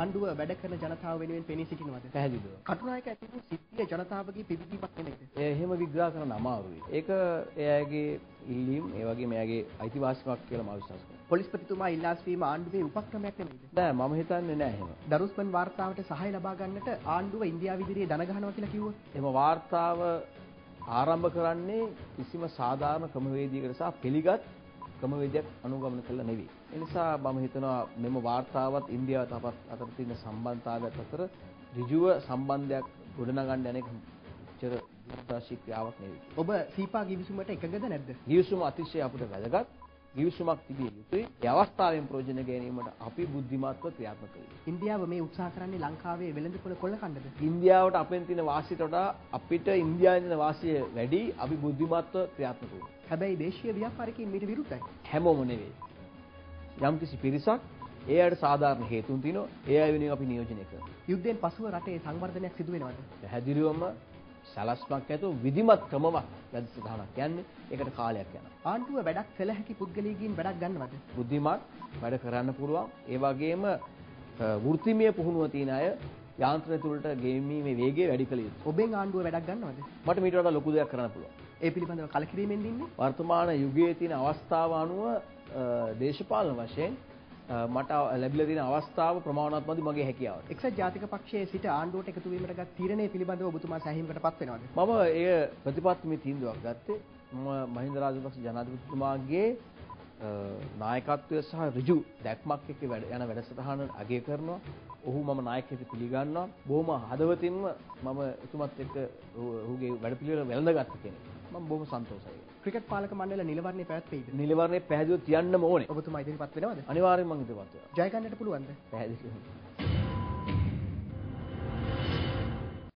ආණ්ඩුව වැඩ කරන ජනතාව වෙනුවෙන් පෙනී සිටිනවද? පැහැදිලිව. කටුනායක ඇතිවූ සිත්තිය ජනතාවගේ පිවිදීමක් නෙමෙයිද? ඒ එහෙම විග්‍රහ කරන්න අමාරුයි. ඒක එයාගේ ඉල්ලීම් ඒ වගේම එයාගේ අයිතිවාසිකමක් කියලා මම විශ්වාස කරනවා. පොලිස්පතිතුමා ඉල්ලා සිටීම ආණ්ඩුවේ උපක්‍රමයක් නෙමෙයිද? නෑ මම හිතන්නේ නෑ එහෙම. දරුස්මන් වාර්තාවට සහාය ලබා ගන්නට ආණ්ඩුව ඉන්දියාව ඉදිරියේ දන ගහනවා කියලා කිව්වොත් එම වාර්තාව ආරම්භ කරන්නේ කිසිම සාධාරණ ක්‍රමවේදයකට සහ පිළිගත් ක්‍රමවේදයක් අනුගමනය කළා නෙවෙයි. ඒ නිසා මම හිතනවා මෙම වාර්තාවත් ඉන්දියාවත් අතර තියෙන සම්බන්ධතාවයත් අතර ඍජුව සම්බන්ධයක් ගොඩනගන්න යන එක චර දුරදාශී ක්‍රියාවක් නෙවෙයි. ඔබ සීපා ගිවිසුමට එකගද නැද්ද? ගිවිසුම අතිශය අපිට වැදගත්. ගිවිසුමක් තිබිය යුතුයි. ඒ අවස්ථාවෙන් ප්‍රයෝජන ගැනීමට අපි බුද්ධිමත්ව ක්‍රියාත්මක වෙමු. ඉන්දියාව මේ උත්සාහ කරන්නේ ලංකාවේ වෙළඳපොළ කොල්ල කණ්ඩද? ඉන්දියාවට අපෙන් තියෙන වාසියට වඩා අපිට ඉන්දියාවේ තියෙන වාසිය වැඩි. අපි බුද්ධිමත්ව ක්‍රියාත්මක වෙමු. හැබැයි දේශීය ව්‍යාපාරිකයින් මීට විරුද්ධයි. හැමෝම නෙවෙයි. යම්කිසි පිරිසක් ඒ අයට සාධාරණ හේතුන් තියෙනවා. ඒ අය වෙනුවෙන් අපි නියෝජනය කරනවා. යුද්ධයෙන් පසුව රටේ සංවර්ධනයක් සිදු වෙනවද? පැහැදිලිවම සලස්මක් ඇතුව විධිමත් ක්‍රමවක් වැඩසටහනක් යන්නේ. ඒකට කාලයක් යනවා. ආණ්ඩුව වැඩක් කළ හැකි පුද්ගලයෙක්ගෙන් වැඩක් ගන්නවද? බුද්ධිමත් වැඩ කරන්න පුළුවන්. ඒ වගේම වෘත්තිමය පුහුණුව තියෙන අය යාන්ත්‍රණය තුළට ගෙවීමේ වේගය වැඩි කළ යුතුයි. ඔබෙන් ආණ්ඩුව වැඩක් ගන්නවද? මට මීට වඩා ලොකු දෙයක් කරන්න පුළුවන්. ඒ පිළිබඳව කලකිරීමෙන් ඉන්නේ? වර්තමාන යුගයේ තියෙන අවස්ථාව අනුව දේශපාලන වශයෙන් මට ලැබිලා තියෙන අවස්ථාව ප්‍රමාණවත් මදි මගේ හැකියාවට. එක්සත් ජාතික පක්ෂයේ සිට ආණ්ඩුවට එකතු වීමට ගත් තීරණය පිළිබඳව ඔබතුමා සැහැීමකටපත් වෙනවද? මම එය ප්‍රතිපත්තිමය තීන්දුවක් ගත්තේ. මම මහින්ද රාජපක්ෂ ජනාධිපතිතුමාගේ නායකත්වය සහ ඍජු දැක්මක් එක්ක වැඩ යන වැඩසටහන අගය කරනවා. ඔහු මම නායකයෙක් පිළිගන්නවා. බොහොම හදවතින්ම මම එතුමත් එක්ක ඔහුගේ වැඩපිළිවෙල වැළඳගත්ත කෙනෙක්. මම බොහොම සන්තෝෂයි. ක්‍රිකට් පාලක මණ්ඩල නිලවරණේ පැවැත්වෙයිද? නිලවරණේ පැහැදිලිව තියන්නම ඕනේ. ඔබතුමා ඉදිරිපත් වෙනවද? අනිවාර්යෙන්ම මම ඉදිරිපත් වෙනවා. ජය ගන්නට පුළුවන්ද? පැහැදිලිව.